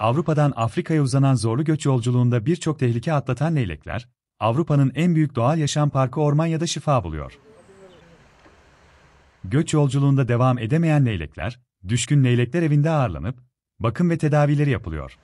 Avrupa'dan Afrika'ya uzanan zorlu göç yolculuğunda birçok tehlike atlatan leylekler, Avrupa'nın en büyük doğal yaşam parkı Ormanya'da şifa buluyor. Göç yolculuğunda devam edemeyen leylekler, düşkün leylekler evinde ağırlanıp, bakım ve tedavileri yapılıyor.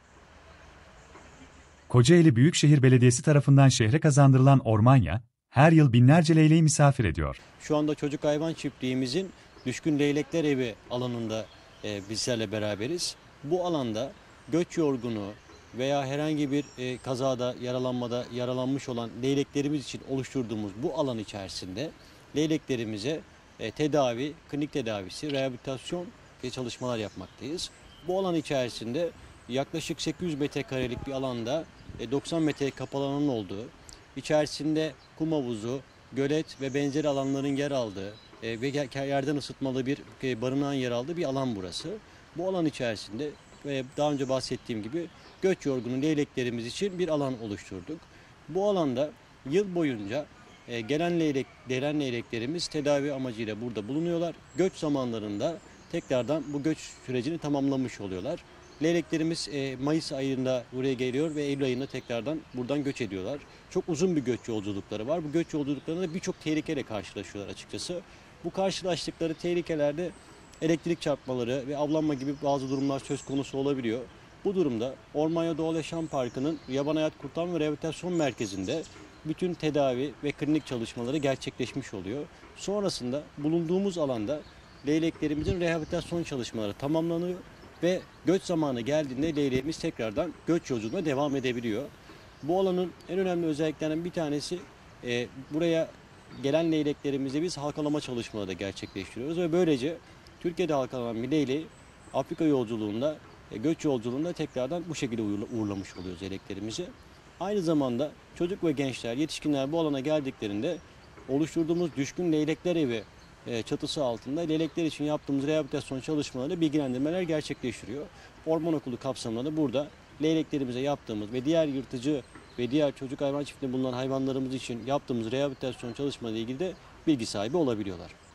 Kocaeli Büyükşehir Belediyesi tarafından şehre kazandırılan Ormanya, her yıl binlerce leyleği misafir ediyor. Şu anda çocuk hayvan çiftliğimizin Düşkün Leylekler Evi alanında e, bizlerle beraberiz. Bu alanda göç yorgunu veya herhangi bir e, kazada, yaralanmada yaralanmış olan leyleklerimiz için oluşturduğumuz bu alan içerisinde leyleklerimize e, tedavi, klinik tedavisi, rehabilitasyon ve çalışmalar yapmaktayız. Bu alan içerisinde yaklaşık 800 metrekarelik bir alanda e, 90 metre kapalı alanın olduğu, içerisinde kum havuzu, gölet ve benzeri alanların yer aldığı e, ve yer- yerden ısıtmalı bir e, barınağın yer aldığı bir alan burası. Bu alan içerisinde daha önce bahsettiğim gibi göç yorgunu leyleklerimiz için bir alan oluşturduk. Bu alanda yıl boyunca e, gelen leylek, gelen leyleklerimiz tedavi amacıyla burada bulunuyorlar. Göç zamanlarında tekrardan bu göç sürecini tamamlamış oluyorlar. Leyleklerimiz e, Mayıs ayında buraya geliyor ve Eylül ayında tekrardan buradan göç ediyorlar. Çok uzun bir göç yolculukları var. Bu göç yolculuklarında birçok tehlikeyle karşılaşıyorlar açıkçası. Bu karşılaştıkları tehlikelerde elektrik çarpmaları ve avlanma gibi bazı durumlar söz konusu olabiliyor. Bu durumda Ormanya Doğal Yaşam Parkı'nın Yaban Hayat Kurtarma ve Rehabilitasyon Merkezi'nde bütün tedavi ve klinik çalışmaları gerçekleşmiş oluyor. Sonrasında bulunduğumuz alanda leyleklerimizin rehabilitasyon çalışmaları tamamlanıyor ve göç zamanı geldiğinde leyleğimiz tekrardan göç yolculuğuna devam edebiliyor. Bu alanın en önemli özelliklerinden bir tanesi e, buraya gelen leyleklerimizi biz halkalama çalışmaları da gerçekleştiriyoruz ve böylece Türkiye'de halkalanan bir leyleği Afrika yolculuğunda, e, göç yolculuğunda tekrardan bu şekilde uğurla- uğurlamış oluyoruz leyleklerimizi. Aynı zamanda çocuk ve gençler, yetişkinler bu alana geldiklerinde oluşturduğumuz Düşkün Leylekler Evi e, çatısı altında leylekler için yaptığımız rehabilitasyon çalışmaları bilgilendirmeler gerçekleştiriyor. Orman okulu kapsamında burada leyleklerimize yaptığımız ve diğer yırtıcı ve diğer çocuk hayvan çiftliğinde bulunan hayvanlarımız için yaptığımız rehabilitasyon çalışmalarıyla ilgili de bilgi sahibi olabiliyorlar.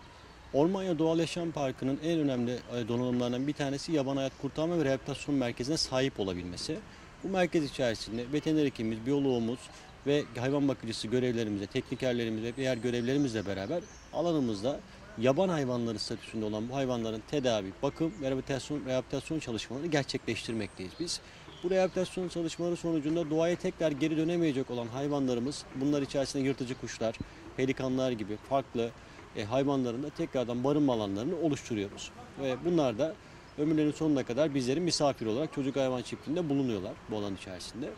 Ormanya Doğal Yaşam Parkı'nın en önemli e, donanımlarından bir tanesi yaban hayat kurtarma ve rehabilitasyon merkezine sahip olabilmesi. Bu merkez içerisinde veteriner hekimimiz, biyoloğumuz ve hayvan bakıcısı görevlerimizle, teknikerlerimizle ve diğer görevlerimizle beraber alanımızda yaban hayvanları statüsünde olan bu hayvanların tedavi, bakım ve rehabilitasyon, rehabilitasyon çalışmalarını gerçekleştirmekteyiz biz. Bu rehabilitasyon çalışmaları sonucunda doğaya tekrar geri dönemeyecek olan hayvanlarımız, bunlar içerisinde yırtıcı kuşlar, pelikanlar gibi farklı e, hayvanların da tekrardan barınma alanlarını oluşturuyoruz. Ve bunlar da ömürlerinin sonuna kadar bizlerin misafir olarak çocuk hayvan çiftliğinde bulunuyorlar bu alan içerisinde.